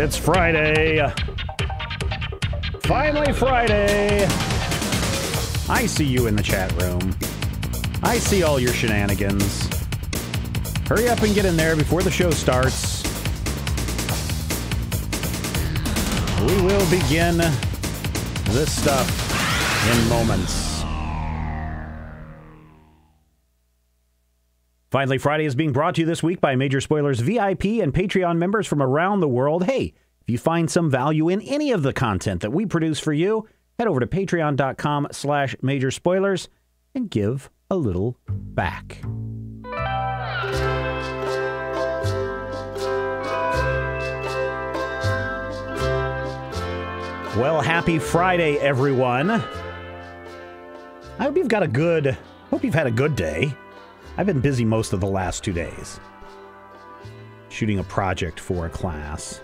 It's Friday. Finally, Friday. I see you in the chat room. I see all your shenanigans. Hurry up and get in there before the show starts. We will begin this stuff in moments. Finally, Friday is being brought to you this week by Major Spoilers VIP and Patreon members from around the world. Hey, if you find some value in any of the content that we produce for you, head over to patreon.com slash major spoilers and give a little back. Well, happy Friday, everyone. I hope you've got a good, hope you've had a good day. I've been busy most of the last two days shooting a project for a class.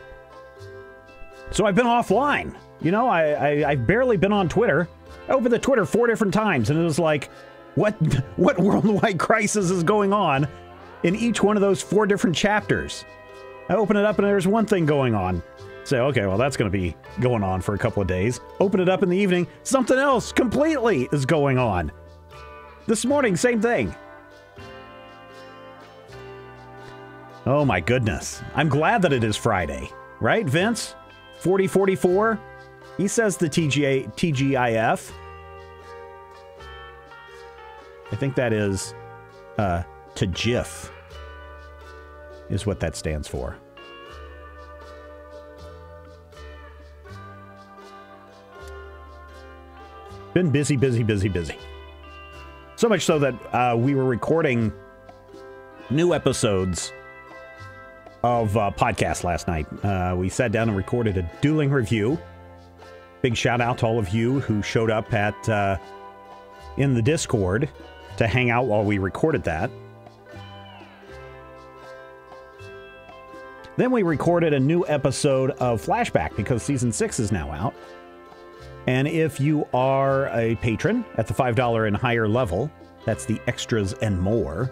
So I've been offline. You know, I, I, have barely been on Twitter. I opened the Twitter four different times, and it was like, what what worldwide crisis is going on in each one of those four different chapters? I open it up, and there's one thing going on. Say, okay, well, that's going to be going on for a couple of days. Open it up in the evening, something else completely is going on. This morning, same thing. Oh my goodness. I'm glad that it is Friday, right, Vince? 4044? He says the TGA, TGIF. I think that is uh, to GIF, is what that stands for. Been busy, busy, busy, busy. So much so that uh, we were recording new episodes of uh, podcast last night. Uh, we sat down and recorded a dueling review. Big shout out to all of you who showed up at uh, in the Discord to hang out while we recorded that. Then we recorded a new episode of Flashback because season six is now out. And if you are a patron at the $5 and higher level, that's the extras and more,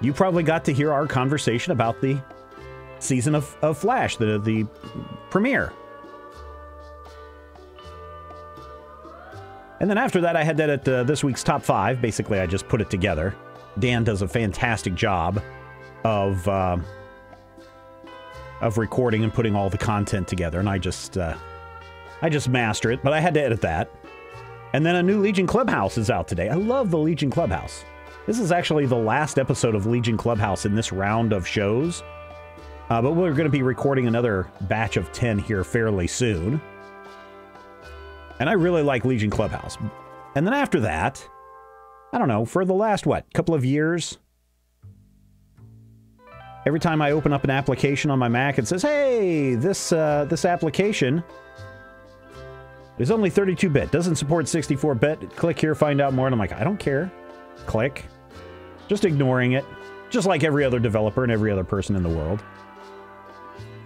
you probably got to hear our conversation about the season of, of Flash, the, the premiere. And then after that, I had that at uh, this week's top five. Basically, I just put it together. Dan does a fantastic job of uh, of recording and putting all the content together, and I just uh, I just master it. But I had to edit that. And then a new Legion Clubhouse is out today. I love the Legion Clubhouse. This is actually the last episode of Legion Clubhouse in this round of shows. Uh, but we're going to be recording another batch of 10 here fairly soon. And I really like Legion Clubhouse. And then after that, I don't know, for the last, what, couple of years, every time I open up an application on my Mac, it says, hey, this, uh, this application is only 32-bit, doesn't support 64-bit. Click here, find out more. And I'm like, I don't care. Click. Just ignoring it. Just like every other developer and every other person in the world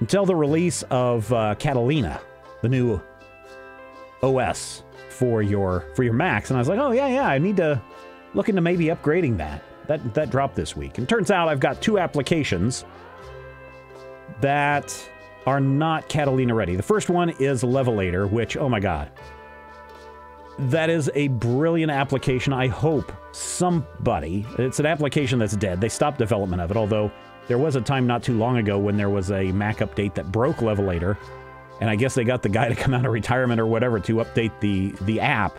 until the release of uh, Catalina, the new OS for your for your Macs. And I was like, oh yeah, yeah, I need to look into maybe upgrading that. That that dropped this week. And turns out I've got two applications that are not Catalina ready. The first one is Levelator, which oh my god. That is a brilliant application. I hope somebody, it's an application that's dead. They stopped development of it, although there was a time not too long ago when there was a Mac update that broke Levelator, and I guess they got the guy to come out of retirement or whatever to update the the app.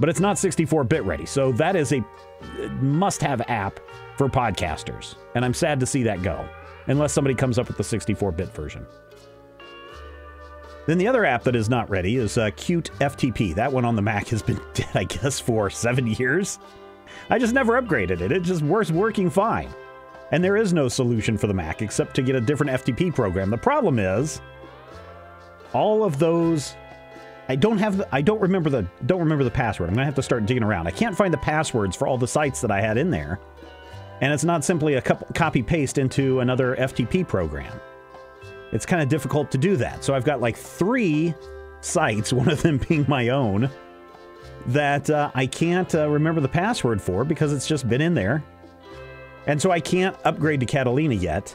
But it's not 64-bit ready, so that is a must-have app for podcasters, and I'm sad to see that go, unless somebody comes up with the 64-bit version. Then the other app that is not ready is uh, CuteFTP. That one on the Mac has been dead, I guess, for seven years. I just never upgraded it. It just works working fine and there is no solution for the Mac except to get a different FTP program. The problem is all of those I don't have the, I don't remember the don't remember the password. I'm going to have to start digging around. I can't find the passwords for all the sites that I had in there. And it's not simply a copy paste into another FTP program. It's kind of difficult to do that. So I've got like 3 sites, one of them being my own, that uh, I can't uh, remember the password for because it's just been in there and so I can't upgrade to Catalina yet.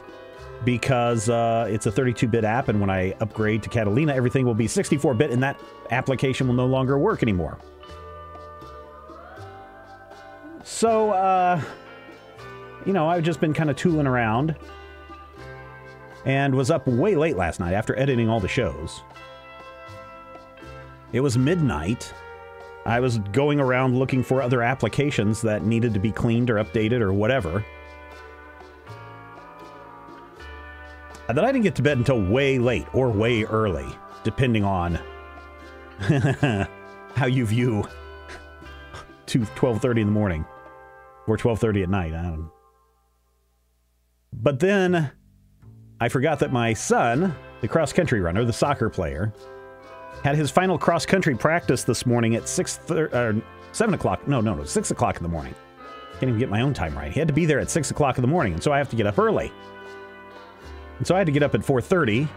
because uh, it's a 32-bit app, and when I upgrade to Catalina, everything will be 64-bit, and that application will no longer work anymore. So, uh, you know, I've just been kind of tooling around and was up way late last night after editing all the shows. It was midnight. I was going around looking for other applications that needed to be cleaned or updated or whatever. And then I didn't get to bed until way late or way early, depending on how you view to 12:30 in the morning or 12:30 at night. I don't. But then I forgot that my son, the cross country runner, the soccer player, had his final cross country practice this morning at six or uh, seven o'clock. No, no, no, six o'clock in the morning. Can't even get my own time right. He had to be there at six o'clock in the morning, and so I have to get up early. And so I had to get up at 4:30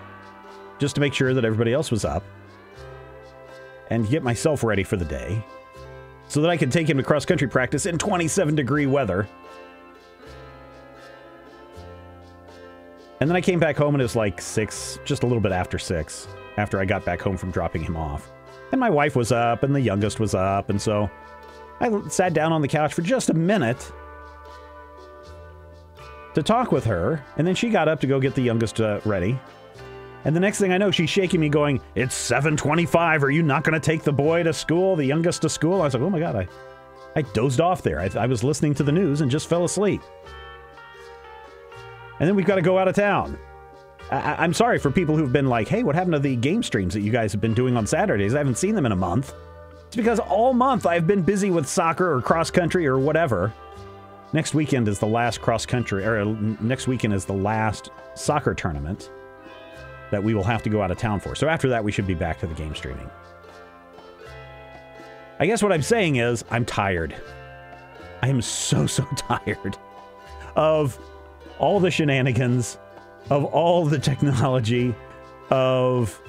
just to make sure that everybody else was up and get myself ready for the day so that I could take him to cross country practice in 27 degree weather. And then I came back home and it was like 6, just a little bit after 6, after I got back home from dropping him off. And my wife was up and the youngest was up, and so I sat down on the couch for just a minute to talk with her, and then she got up to go get the youngest uh, ready. And the next thing I know, she's shaking me, going, "It's 7:25. Are you not going to take the boy to school, the youngest to school?" I was like, "Oh my god!" I, I dozed off there. I, I was listening to the news and just fell asleep. And then we've got to go out of town. I, am sorry for people who've been like, "Hey, what happened to the game streams that you guys have been doing on Saturdays? I haven't seen them in a month." It's because all month I've been busy with soccer or cross country or whatever. Next weekend is the last cross country, or uh, next weekend is the last soccer tournament that we will have to go out of town for. So after that, we should be back to the game streaming. I guess what I'm saying is, I'm tired. I am so, so tired of all the shenanigans, of all the technology, of.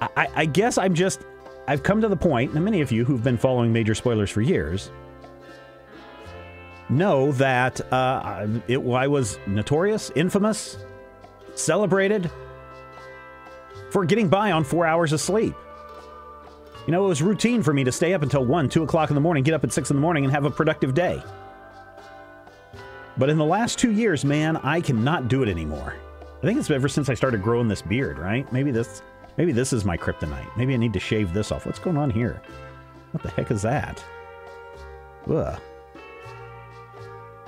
I, I guess I'm just. I've come to the point, and many of you who've been following major spoilers for years know that uh, it, I was notorious, infamous, celebrated for getting by on four hours of sleep. You know, it was routine for me to stay up until 1, 2 o'clock in the morning, get up at 6 in the morning, and have a productive day. But in the last two years, man, I cannot do it anymore. I think it's ever since I started growing this beard, right? Maybe this maybe this is my kryptonite. Maybe I need to shave this off. What's going on here? What the heck is that? Ugh.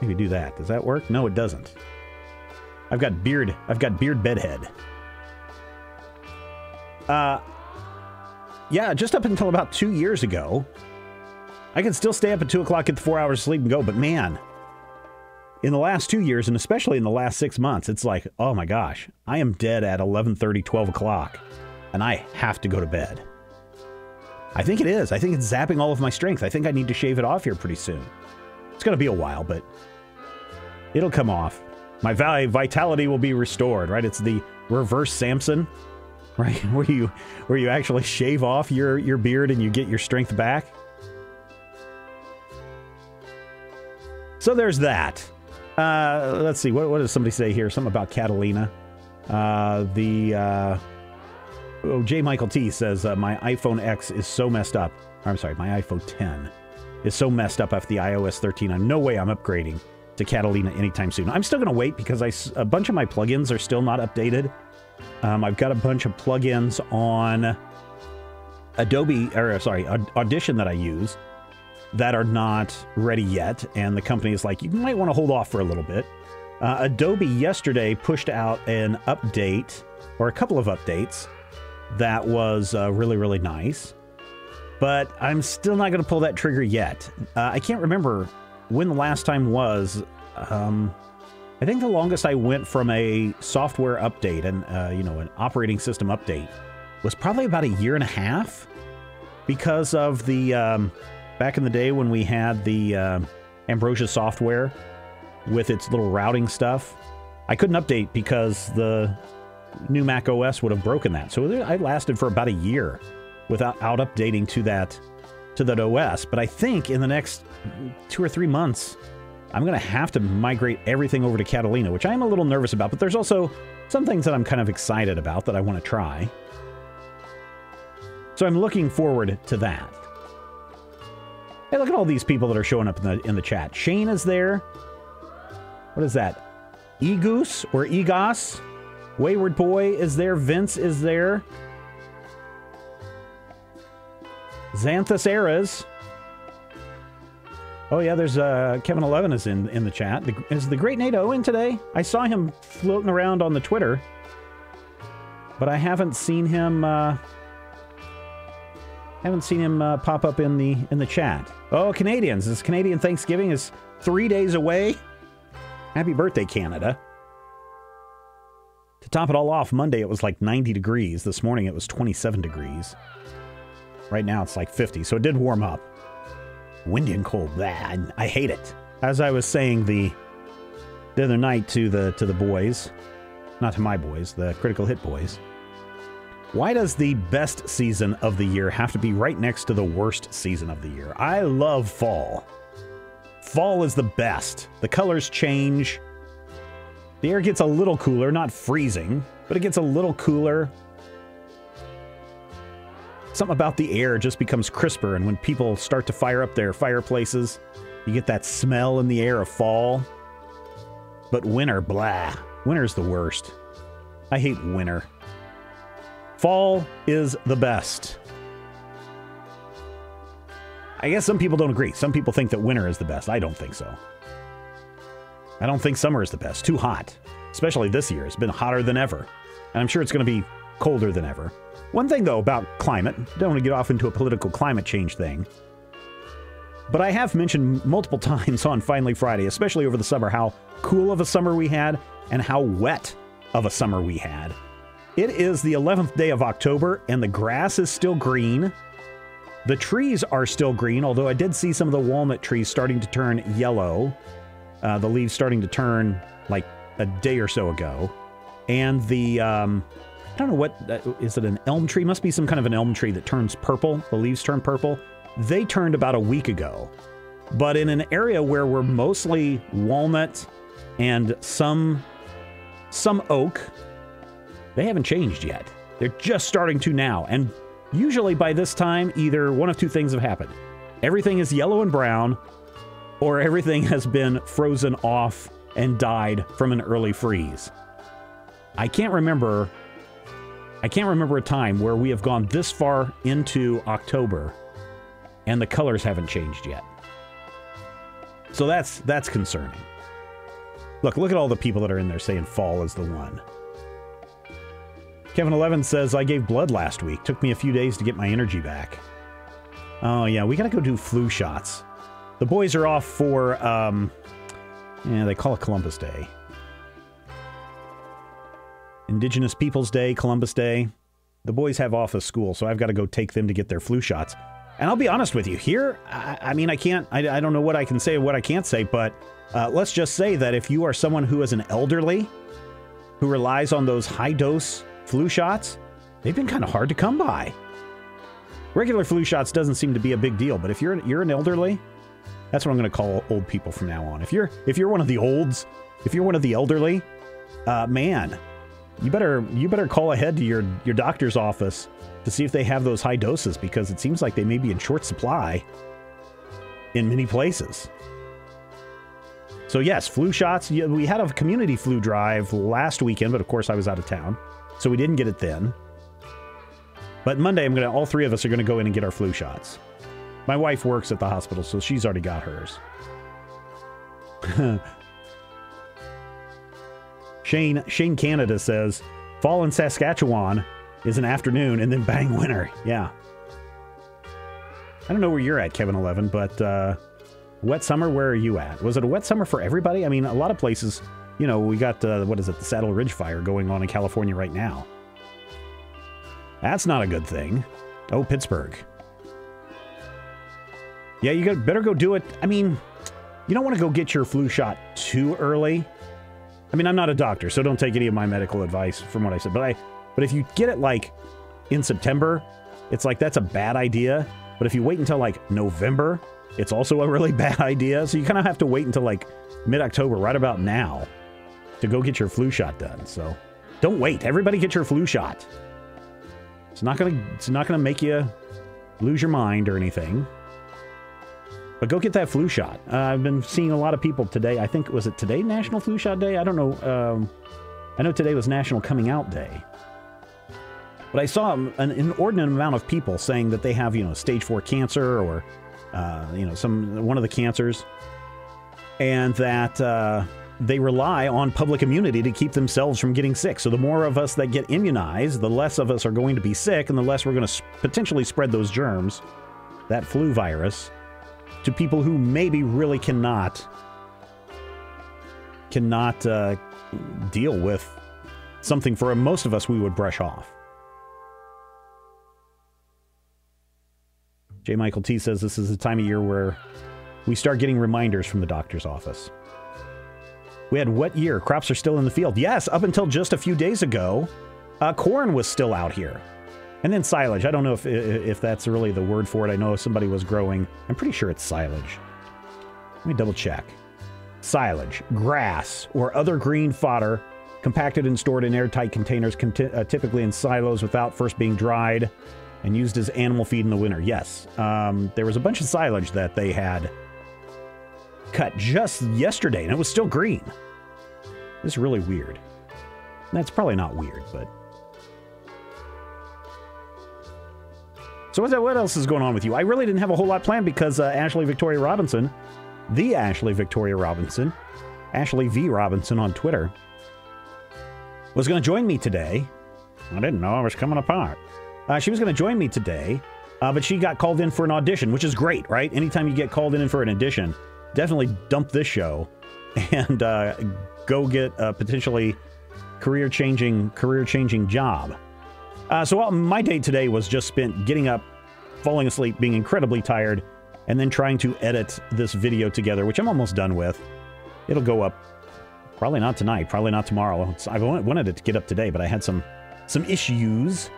Maybe do that. Does that work? No, it doesn't. I've got beard. I've got beard bedhead. Uh, yeah, just up until about two years ago, I could still stay up at two o'clock, get the four hours of sleep, and go. But man, in the last two years, and especially in the last six months, it's like, oh my gosh, I am dead at 11:30, 12 o'clock, and I have to go to bed. I think it is. I think it's zapping all of my strength. I think I need to shave it off here pretty soon. It's going to be a while, but It'll come off. My vitality will be restored, right? It's the reverse Samson, right? Where you where you actually shave off your your beard and you get your strength back. So there's that. Uh, let's see. What, what does somebody say here? Something about Catalina. Uh, the uh, oh, J. Michael T says uh, my iPhone X is so messed up. I'm sorry, my iPhone 10 is so messed up after the iOS 13. I'm no way I'm upgrading to Catalina anytime soon. I'm still going to wait because I, a bunch of my plugins are still not updated. Um, I've got a bunch of plugins on Adobe, or sorry, Audition that I use that are not ready yet. And the company is like, you might want to hold off for a little bit. Uh, Adobe yesterday pushed out an update or a couple of updates that was uh, really, really nice. But I'm still not going to pull that trigger yet. Uh, I can't remember when the last time was. Um, I think the longest I went from a software update and uh, you know an operating system update was probably about a year and a half because of the um, back in the day when we had the uh, Ambrosia software with its little routing stuff. I couldn't update because the new Mac OS would have broken that. So I lasted for about a year without out updating to that to that OS. But I think in the next two or three months, I'm going to have to migrate everything over to Catalina, which I'm a little nervous about, but there's also some things that I'm kind of excited about that I want to try. So I'm looking forward to that. Hey, look at all these people that are showing up in the in the chat. Shane is there. What is that? Egoose or Egos? Wayward Boy is there. Vince is there. Xanthus Eras. Oh yeah, there's uh, Kevin Eleven is in in the chat. The, is the Great Nate in today? I saw him floating around on the Twitter, but I haven't seen him. Uh, haven't seen him uh, pop up in the in the chat. Oh, Canadians! This Canadian Thanksgiving is three days away. Happy birthday, Canada! To top it all off, Monday it was like 90 degrees. This morning it was 27 degrees. Right now it's like 50, so it did warm up. Windy and cold. Bad. I hate it. As I was saying the the other night to the to the boys, not to my boys, the critical hit boys. Why does the best season of the year have to be right next to the worst season of the year? I love fall. Fall is the best. The colors change. The air gets a little cooler, not freezing, but it gets a little cooler. Something about the air just becomes crisper, and when people start to fire up their fireplaces, you get that smell in the air of fall. But winter, blah. Winter's the worst. I hate winter. Fall is the best. I guess some people don't agree. Some people think that winter is the best. I don't think so. I don't think summer is the best. Too hot. Especially this year. It's been hotter than ever. And I'm sure it's going to be colder than ever. One thing, though, about climate, don't want to get off into a political climate change thing, but I have mentioned multiple times on Finally Friday, especially over the summer, how cool of a summer we had and how wet of a summer we had. It is the 11th day of October, and the grass is still green. The trees are still green, although I did see some of the walnut trees starting to turn yellow. Uh, the leaves starting to turn like a day or so ago. And the um, I don't know what uh, is it an elm tree? Must be some kind of an elm tree that turns purple. The leaves turn purple. They turned about a week ago. But in an area where we're mostly walnut and some some oak, they haven't changed yet. They're just starting to now. And usually by this time, either one of two things have happened. Everything is yellow and brown, or everything has been frozen off and died from an early freeze. I can't remember I can't remember a time where we have gone this far into October and the colors haven't changed yet. So that's that's concerning. Look, look at all the people that are in there saying fall is the one. Kevin Eleven says I gave blood last week. Took me a few days to get my energy back. Oh yeah, we gotta go do flu shots. The boys are off for um yeah, they call it Columbus Day. Indigenous Peoples Day, Columbus Day. The boys have off of school, so I've got to go take them to get their flu shots. And I'll be honest with you, here, I, I mean, I can't, I, I, don't know what I can say what I can't say, but uh, let's just say that if you are someone who is an elderly, who relies on those high dose flu shots, they've been kind of hard to come by. Regular flu shots doesn't seem to be a big deal, but if you're you're an elderly, that's what I'm going to call old people from now on. If you're if you're one of the olds, if you're one of the elderly, uh, man, you better you better call ahead to your your doctor's office to see if they have those high doses because it seems like they may be in short supply in many places. So yes, flu shots. We had a community flu drive last weekend, but of course I was out of town, so we didn't get it then. But Monday, I'm gonna all three of us are gonna go in and get our flu shots. My wife works at the hospital, so she's already got hers. Shane Shane Canada says, "Fall in Saskatchewan is an afternoon and then bang winter." Yeah. I don't know where you're at, Kevin Eleven, but uh, wet summer. Where are you at? Was it a wet summer for everybody? I mean, a lot of places. You know, we got uh, what is it, the Saddle Ridge fire going on in California right now. That's not a good thing. Oh, Pittsburgh. Yeah, you better go do it. I mean, you don't want to go get your flu shot too early I mean, I'm not a doctor, so don't take any of my medical advice from what I said. But I, but if you get it like in September, it's like that's a bad idea. But if you wait until like November, it's also a really bad idea. So you kind of have to wait until like mid-October, right about now, to go get your flu shot done. So don't wait. Everybody get your flu shot. It's not gonna it's not gonna make you lose your mind or anything. But go get that flu shot. Uh, I've been seeing a lot of people today. I think was it today National Flu Shot Day? I don't know. Um, I know today was National Coming Out Day. But I saw an inordinate amount of people saying that they have, you know, stage four cancer or, uh, you know, some one of the cancers, and that uh, they rely on public immunity to keep themselves from getting sick. So the more of us that get immunized, the less of us are going to be sick, and the less we're going to potentially spread those germs, that flu virus, to people who maybe really cannot cannot uh, deal with something for most of us we would brush off. J. Michael T says this is the time of year where we start getting reminders from the doctor's office. We had wet year. Crops are still in the field. Yes, up until just a few days ago, uh, corn was still out here. And then silage. I don't know if, if that's really the word for it. I know somebody was growing. I'm pretty sure it's silage. Let me double check. Silage, grass, or other green fodder compacted and stored in airtight containers, uh, typically in silos without first being dried and used as animal feed in the winter. Yes, um, there was a bunch of silage that they had cut just yesterday, and it was still green. This is really weird. That's probably not weird, but... So what else is going on with you? I really didn't have a whole lot planned because uh, Ashley Victoria Robinson, the Ashley Victoria Robinson, Ashley V. Robinson on Twitter, was going to join me today. I didn't know I was coming apart. Uh, she was going to join me today, uh, but she got called in for an audition, which is great, right? Anytime you get called in for an audition, definitely dump this show and uh, go get a potentially career-changing career-changing job. Uh, so my day today was just spent getting up, falling asleep, being incredibly tired, and then trying to edit this video together, which I'm almost done with. It'll go up probably not tonight, probably not tomorrow. It's, I wanted it to get up today, but I had some some issues.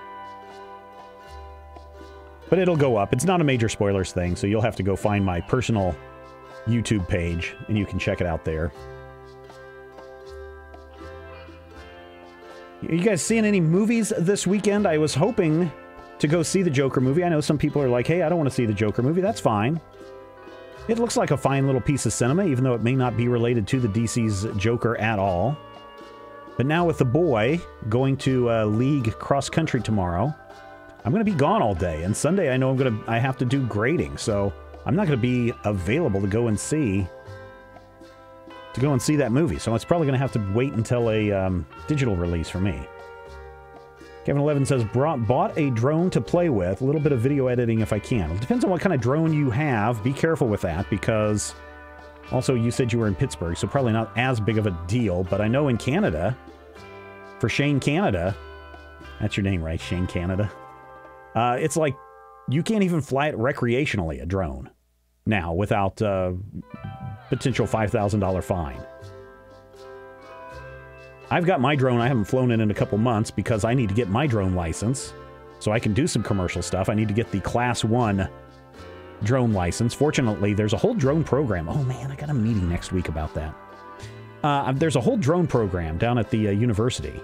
But it'll go up. It's not a major spoilers thing, so you'll have to go find my personal YouTube page, and you can check it out there. You guys seeing any movies this weekend? I was hoping to go see the Joker movie. I know some people are like, hey, I don't want to see the Joker movie. That's fine. It looks like a fine little piece of cinema, even though it may not be related to the DC's Joker at all. But now with the boy going to uh, league cross country tomorrow, I'm going to be gone all day. And Sunday, I know I'm going to I have to do grading, so I'm not going to be available to go and see to go and see that movie. So it's probably going to have to wait until a um, digital release for me. Kevin Eleven says, bought a drone to play with. A little bit of video editing if I can. It depends on what kind of drone you have. Be careful with that because also you said you were in Pittsburgh, so probably not as big of a deal. But I know in Canada, for Shane Canada, that's your name, right? Shane Canada. Uh, it's like you can't even fly it recreationally, a drone, now without uh, potential $5,000 fine. I've got my drone. I haven't flown it in a couple months because I need to get my drone license so I can do some commercial stuff. I need to get the Class 1 drone license. Fortunately, there's a whole drone program. Oh man, I got a meeting next week about that. Uh, there's a whole drone program down at the uh, university,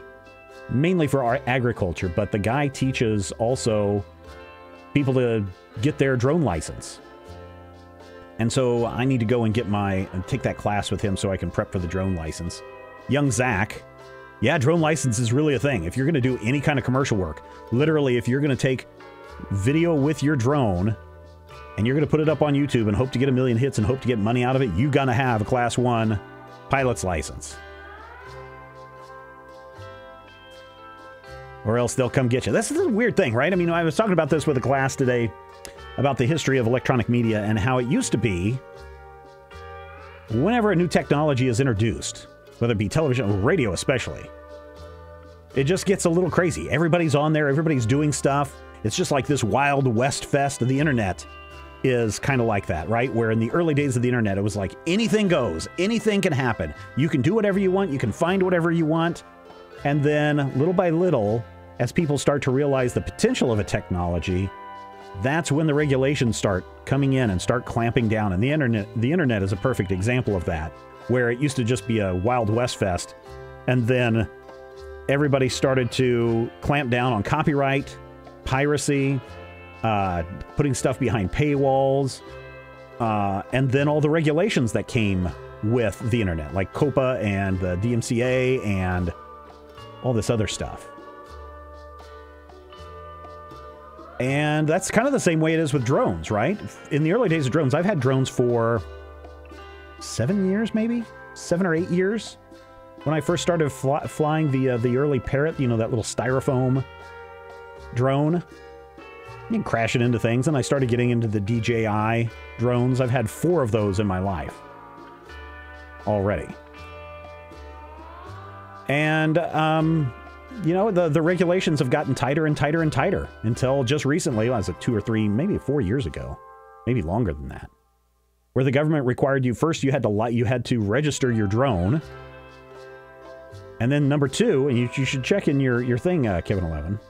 mainly for our agriculture, but the guy teaches also people to get their drone license. And so I need to go and get my take that class with him so I can prep for the drone license. Young Zach, yeah, drone license is really a thing. If you're going to do any kind of commercial work, literally, if you're going to take video with your drone and you're going to put it up on YouTube and hope to get a million hits and hope to get money out of it, you're going to have a class one pilot's license. or else they'll come get you. This is a weird thing, right? I mean, I was talking about this with a class today about the history of electronic media and how it used to be whenever a new technology is introduced, whether it be television or radio especially, it just gets a little crazy. Everybody's on there, everybody's doing stuff. It's just like this wild west fest of the internet is kind of like that, right? Where in the early days of the internet, it was like anything goes, anything can happen. You can do whatever you want, you can find whatever you want. And then little by little, as people start to realize the potential of a technology, that's when the regulations start coming in and start clamping down. And the internet, the internet is a perfect example of that, where it used to just be a Wild West fest, and then everybody started to clamp down on copyright, piracy, uh, putting stuff behind paywalls, uh, and then all the regulations that came with the internet, like COPA and the DMCA and all this other stuff. And that's kind of the same way it is with drones, right? In the early days of drones, I've had drones for seven years, maybe seven or eight years. When I first started fly flying the uh, the early Parrot, you know that little styrofoam drone, and crashing into things, and I started getting into the DJI drones. I've had four of those in my life already. And um, you know, the, the regulations have gotten tighter and tighter and tighter until just recently, well, was it two or three, maybe four years ago, maybe longer than that, where the government required you first you had to you had to register your drone, and then number two, and you, you should check in your your thing, uh, Kevin Eleven,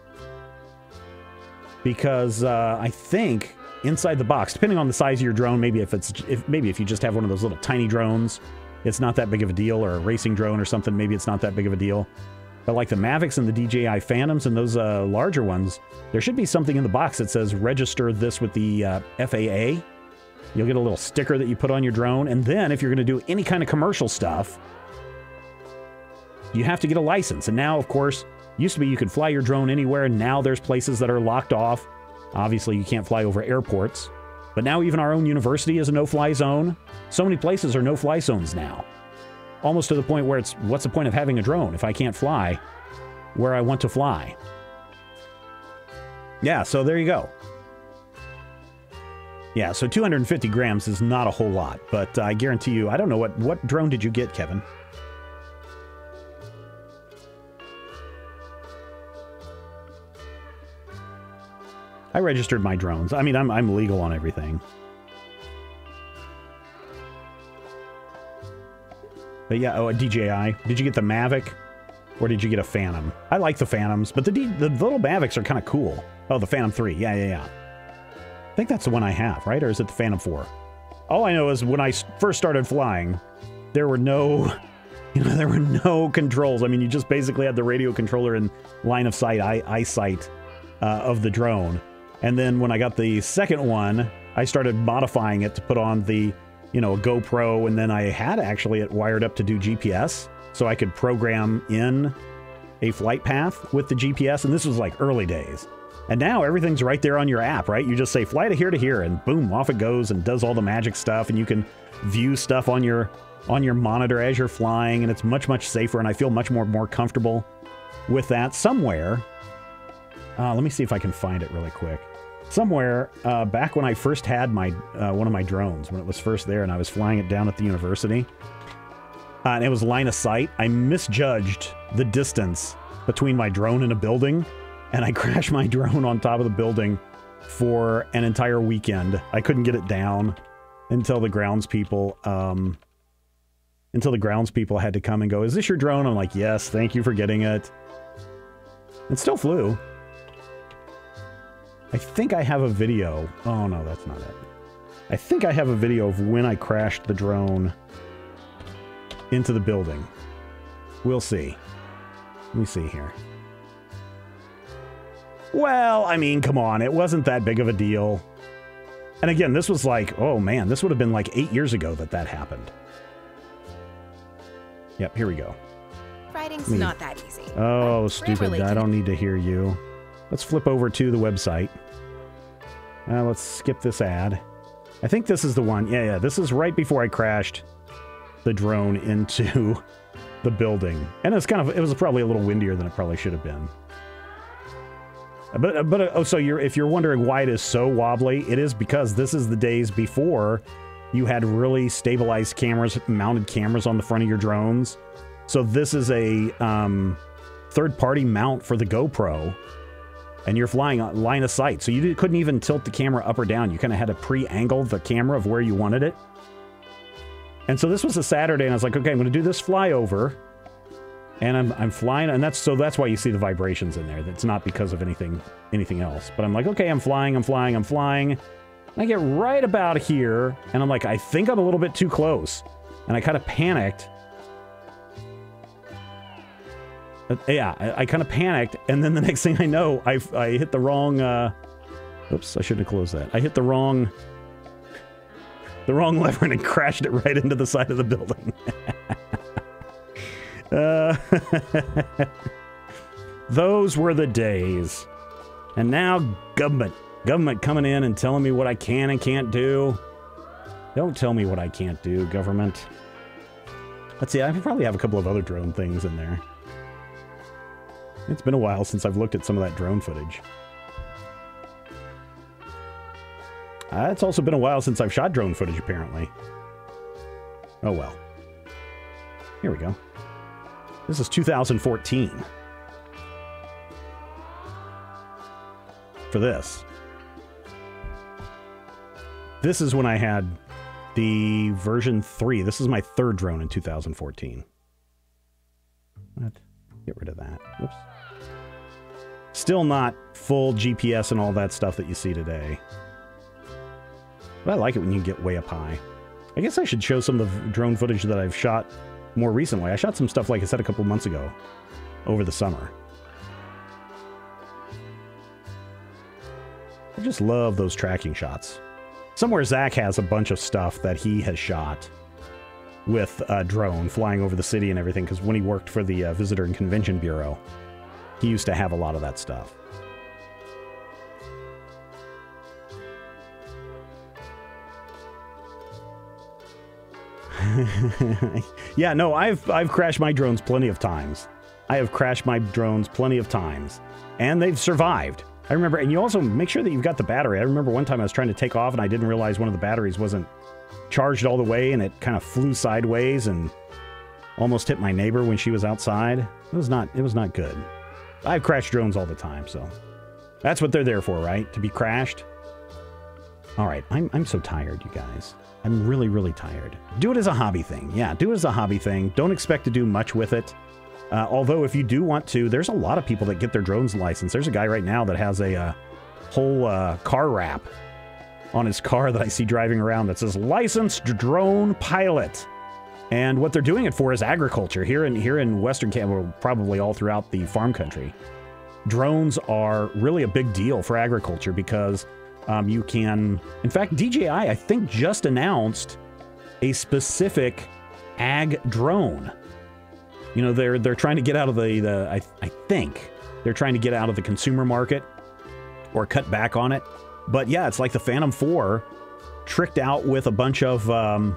because uh, I think inside the box, depending on the size of your drone, maybe if it's if maybe if you just have one of those little tiny drones, it's not that big of a deal, or a racing drone or something, maybe it's not that big of a deal. But like the Mavics and the DJI Phantoms and those uh, larger ones, there should be something in the box that says register this with the uh, FAA. You'll get a little sticker that you put on your drone. And then if you're going to do any kind of commercial stuff, you have to get a license. And now, of course, used to be you could fly your drone anywhere. Now there's places that are locked off. Obviously, you can't fly over airports. But now even our own university is a no-fly zone. So many places are no-fly zones now almost to the point where it's what's the point of having a drone if I can't fly where I want to fly? Yeah, so there you go. Yeah, so 250 grams is not a whole lot, but I guarantee you, I don't know what what drone did you get, Kevin? I registered my drones. I mean, I'm I'm legal on everything. But yeah, oh, a DJI. Did you get the Mavic? Or did you get a Phantom? I like the Phantoms, but the, D the little Mavics are kind of cool. Oh, the Phantom 3. Yeah, yeah, yeah. I think that's the one I have, right? Or is it the Phantom 4? All I know is when I first started flying, there were no... You know, there were no controls. I mean, you just basically had the radio controller in line of sight, eye, eyesight uh, of the drone. And then when I got the second one, I started modifying it to put on the you know, a GoPro, and then I had actually it wired up to do GPS, so I could program in a flight path with the GPS, and this was like early days. And now everything's right there on your app, right? You just say fly to here to here, and boom, off it goes and does all the magic stuff, and you can view stuff on your on your monitor as you're flying, and it's much much safer, and I feel much more more comfortable with that. Somewhere, uh, let me see if I can find it really quick somewhere uh, back when I first had my uh, one of my drones when it was first there and I was flying it down at the university uh, and it was line of sight I misjudged the distance between my drone and a building and I crashed my drone on top of the building for an entire weekend. I couldn't get it down until the grounds people um, until the grounds people had to come and go is this your drone? I'm like yes thank you for getting it. It still flew I think I have a video. Oh, no, that's not it. I think I have a video of when I crashed the drone into the building. We'll see. Let me see here. Well, I mean, come on. It wasn't that big of a deal. And again, this was like, oh man, this would have been like eight years ago that that happened. Yep, here we go. Writing's not that easy. Oh, stupid. I don't need to hear you. Let's flip over to the website. Uh, let's skip this ad. I think this is the one. Yeah, yeah. This is right before I crashed the drone into the building. And it's kind of, it was probably a little windier than it probably should have been. But, but oh, so you're, if you're wondering why it is so wobbly, it is because this is the days before you had really stabilized cameras, mounted cameras on the front of your drones. So this is a um, third-party mount for the GoPro and you're flying on line of sight. So you couldn't even tilt the camera up or down. You kind of had to pre-angle the camera of where you wanted it. And so this was a Saturday, and I was like, okay, I'm going to do this flyover. and I'm I'm flying, and that's so that's why you see the vibrations in there. That's not because of anything anything else. But I'm like, okay, I'm flying, I'm flying, I'm flying. And I get right about here, and I'm like, I think I'm a little bit too close, and I kind of panicked. Yeah, I, I kind of panicked, and then the next thing I know, I I hit the wrong. Uh, oops, I shouldn't have closed that. I hit the wrong the wrong lever and crashed it right into the side of the building. uh, those were the days. And now government, government coming in and telling me what I can and can't do. Don't tell me what I can't do, government. Let's see, I probably have a couple of other drone things in there. It's been a while since I've looked at some of that drone footage. Uh, it's also been a while since I've shot drone footage, apparently. Oh well. Here we go. This is 2014. For this. This is when I had the version 3. This is my third drone in 2014. What? Get rid of that. Whoops. Still not full GPS and all that stuff that you see today. But I like it when you get way up high. I guess I should show some of the drone footage that I've shot more recently. I shot some stuff, like I said, a couple months ago over the summer. I just love those tracking shots. Somewhere Zach has a bunch of stuff that he has shot with a drone flying over the city and everything, because when he worked for the uh, Visitor and Convention Bureau, he used to have a lot of that stuff. yeah, no, I've I've crashed my drones plenty of times. I have crashed my drones plenty of times, and they've survived. I remember, and you also make sure that you've got the battery. I remember one time I was trying to take off and I didn't realize one of the batteries wasn't charged all the way, and it kind of flew sideways and almost hit my neighbor when she was outside. It was not it was not good. I've crashed drones all the time, so that's what they're there for, right? To be crashed. All right, I'm I'm so tired, you guys. I'm really, really tired. Do it as a hobby thing. Yeah, do it as a hobby thing. Don't expect to do much with it. Uh, although, if you do want to, there's a lot of people that get their drones license. There's a guy right now that has a uh, whole uh, car wrap on his car that I see driving around that says licensed drone pilot. And what they're doing it for is agriculture here in here in Western Canada, probably all throughout the farm country. Drones are really a big deal for agriculture because um, you can, in fact, DJI, I think, just announced a specific ag drone. You know, they're they're trying to get out of the, the I, I think they're trying to get out of the consumer market or cut back on it. But yeah, it's like the Phantom 4 tricked out with a bunch of um,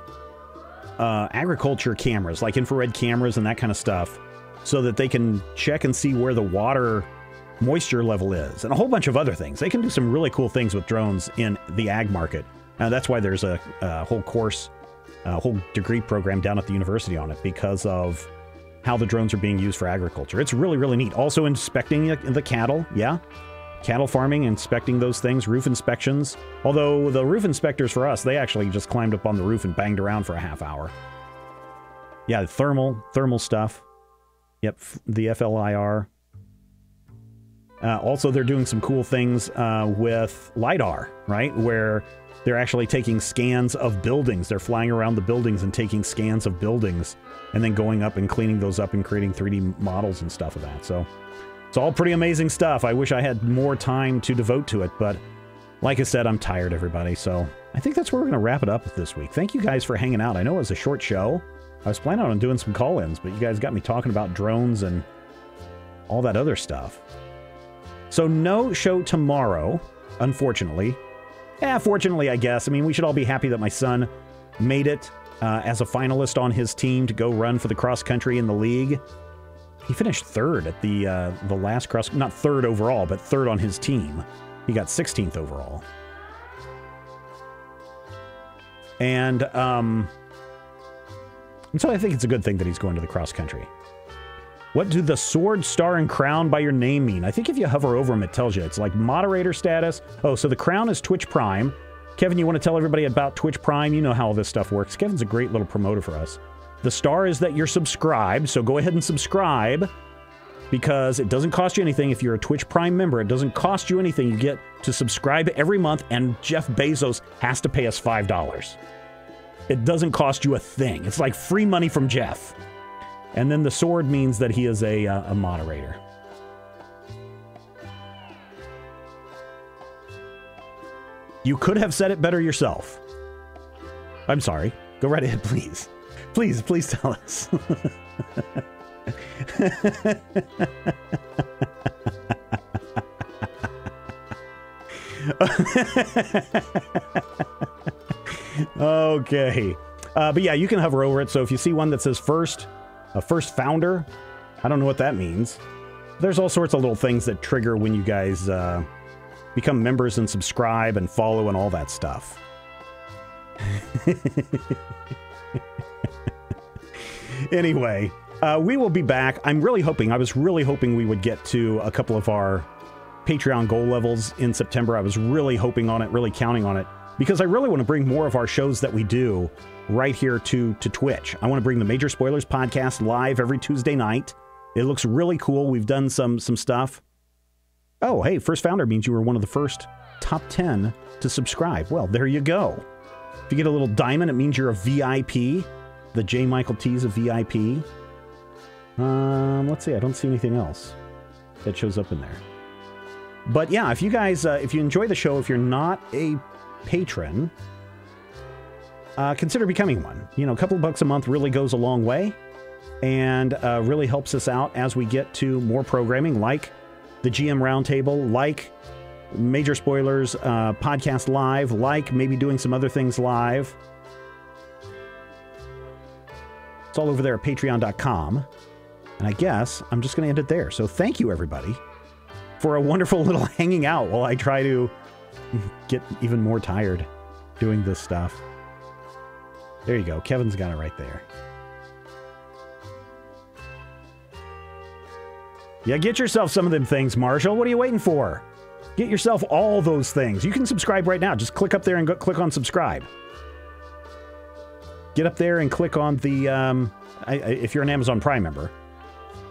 uh, agriculture cameras, like infrared cameras and that kind of stuff, so that they can check and see where the water moisture level is, and a whole bunch of other things. They can do some really cool things with drones in the ag market. And that's why there's a, a whole course, a whole degree program down at the university on it because of how the drones are being used for agriculture. It's really, really neat. Also inspecting the cattle, yeah. Cattle farming, inspecting those things, roof inspections. Although the roof inspectors for us, they actually just climbed up on the roof and banged around for a half hour. Yeah, thermal, thermal stuff. Yep, the FLIR. Uh, also, they're doing some cool things uh, with LiDAR, right? Where they're actually taking scans of buildings. They're flying around the buildings and taking scans of buildings and then going up and cleaning those up and creating 3D models and stuff of that. So it's all pretty amazing stuff. I wish I had more time to devote to it, but like I said, I'm tired, everybody. So I think that's where we're going to wrap it up this week. Thank you guys for hanging out. I know it was a short show. I was planning on doing some call ins, but you guys got me talking about drones and all that other stuff. So no show tomorrow, unfortunately. Yeah, fortunately, I guess. I mean, we should all be happy that my son made it uh, as a finalist on his team to go run for the cross country in the league. He finished third at the uh, the last cross, not third overall, but third on his team. He got 16th overall. And um, and so I think it's a good thing that he's going to the cross country. What do the sword, star, and crown by your name mean? I think if you hover over them, it tells you. It's like moderator status. Oh, so the crown is Twitch Prime. Kevin, you want to tell everybody about Twitch Prime? You know how all this stuff works. Kevin's a great little promoter for us. The star is that you're subscribed, so go ahead and subscribe because it doesn't cost you anything if you're a Twitch Prime member. It doesn't cost you anything. You get to subscribe every month, and Jeff Bezos has to pay us $5. It doesn't cost you a thing. It's like free money from Jeff. And then the sword means that he is a, uh, a moderator. You could have said it better yourself. I'm sorry. Go right ahead, please. Please, please tell us. okay. Uh, but yeah, you can hover over it. So if you see one that says first, a first founder, I don't know what that means. There's all sorts of little things that trigger when you guys uh, become members and subscribe and follow and all that stuff. anyway, uh, we will be back. I'm really hoping, I was really hoping we would get to a couple of our Patreon goal levels in September. I was really hoping on it, really counting on it, because I really want to bring more of our shows that we do right here to, to Twitch. I want to bring the Major Spoilers podcast live every Tuesday night. It looks really cool. We've done some some stuff. Oh, hey, first founder means you were one of the first top 10 to subscribe. Well, there you go. If you get a little diamond, it means you're a VIP. The J. Michael T is a VIP. Um, let's see. I don't see anything else that shows up in there. But yeah, if you guys, uh, if you enjoy the show, if you're not a patron, uh, consider becoming one. You know, a couple bucks a month really goes a long way and uh, really helps us out as we get to more programming like the GM Roundtable, like Major Spoilers uh, Podcast Live, like maybe doing some other things live. It's all over there at patreon.com. And I guess I'm just going to end it there. So thank you, everybody, for a wonderful little hanging out while I try to get even more tired doing this stuff. There you go. Kevin's got it right there. Yeah, get yourself some of them things, Marshall. What are you waiting for? Get yourself all those things. You can subscribe right now. Just click up there and go, click on subscribe. Get up there and click on the, um, I, I, if you're an Amazon Prime member.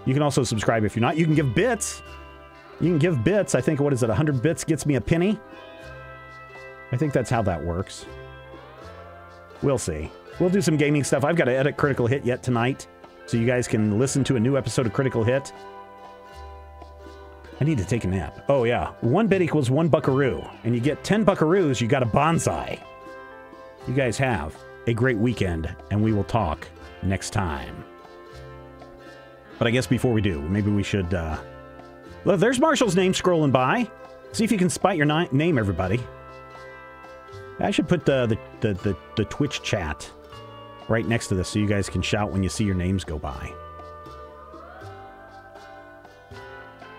You can also subscribe if you're not. You can give bits. You can give bits. I think, what is it, 100 bits gets me a penny? I think that's how that works. We'll see. We'll do some gaming stuff. I've got to edit Critical Hit yet tonight, so you guys can listen to a new episode of Critical Hit. I need to take a nap. Oh, yeah. One bit equals one buckaroo. And you get 10 buckaroos, you got a Banzai. You guys have a great weekend, and we will talk next time. But I guess before we do, maybe we should, uh... Look, there's Marshall's name scrolling by. See if you can spite your name, everybody. I should put the, the, the, the, the Twitch chat right next to this so you guys can shout when you see your names go by.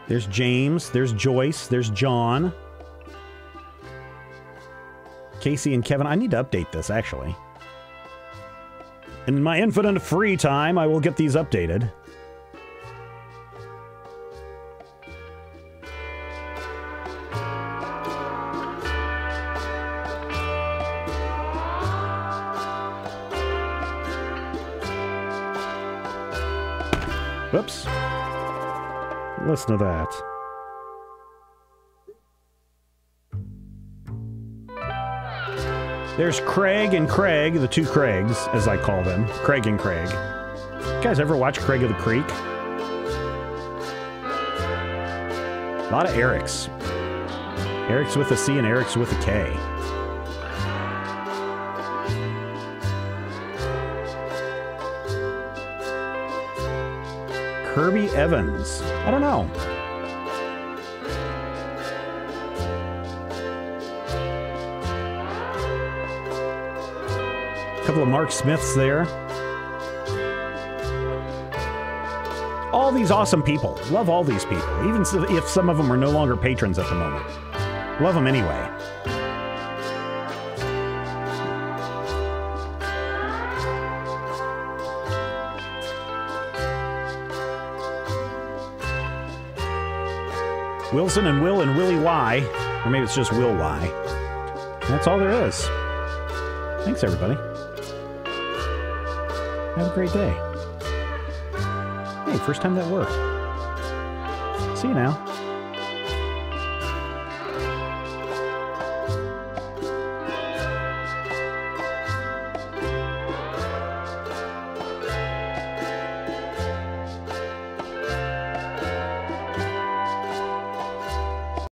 There's James. There's Joyce. There's John. Casey and Kevin. I need to update this, actually. In my infinite free time, I will get these updated. Listen to that. There's Craig and Craig, the two Craigs, as I call them. Craig and Craig. You guys ever watch Craig of the Creek? A lot of Eric's. Eric's with a C and Eric's with a K. Kirby Evans. I don't know. A couple of Mark Smiths there. All these awesome people. Love all these people, even if some of them are no longer patrons at the moment. Love them anyway. Wilson and Will and Willie Y. Or maybe it's just Will Y. That's all there is. Thanks, everybody. Have a great day. Hey, first time that worked. See you now.